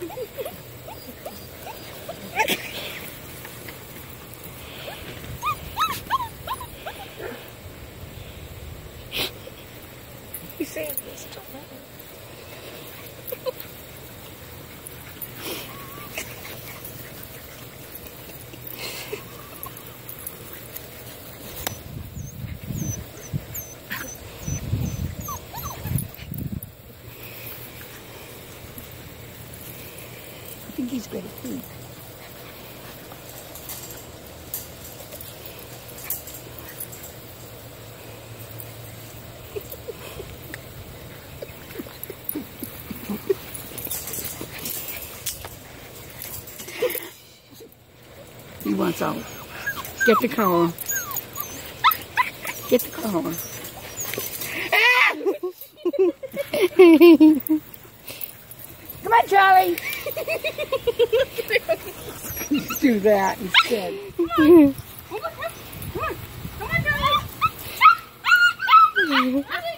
you say this, do I think he's going to eat. he wants out. Get the collar. Get the collar. Come on, Charlie. Do that instead. Come on. Come on, Charlie.